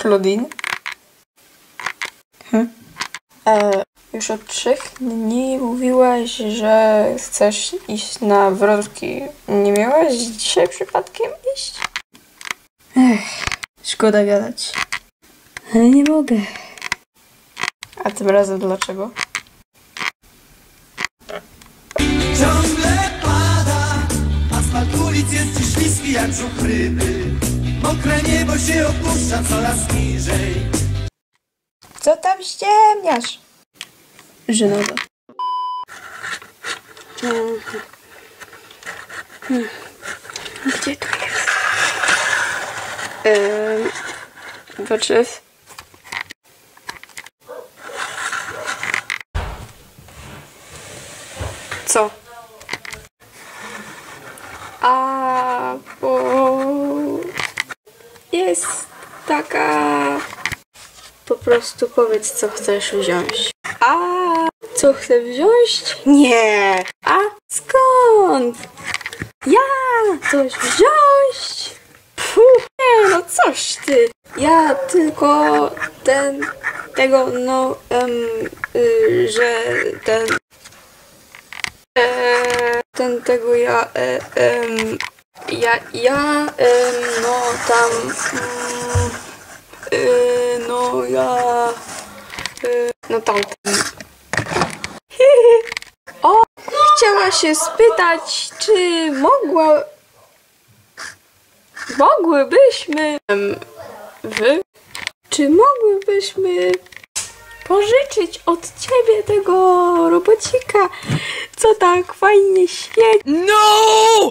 Claudine. Hmm. E, już od trzech dni mówiłaś, że chcesz iść na wrotki. Nie miałaś dzisiaj przypadkiem iść? Ech, szkoda gadać. Ale nie mogę. A tym razem dlaczego? Ryby. Mokre niebo się opuszcza coraz niżej. Co tam ściemniasz? Żenada. Gdzie to jest? Ehm. Co? A, bo jest taka po prostu powiedz, co chcesz wziąć. A co chcę wziąć? Nie. A skąd? Ja coś wziąć? Puh, nie, no coś ty. Ja tylko ten, tego, no, em, y, że ten, e, ten, tego ja, e, em, ja, ja, em, no, tam, mm, Yy, no ja. Yy, no tamten. o! Chciała się spytać, czy mogła. Mogłybyśmy. Wy? Czy mogłybyśmy pożyczyć od ciebie tego robocika, co tak fajnie świeci? No!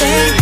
siempre.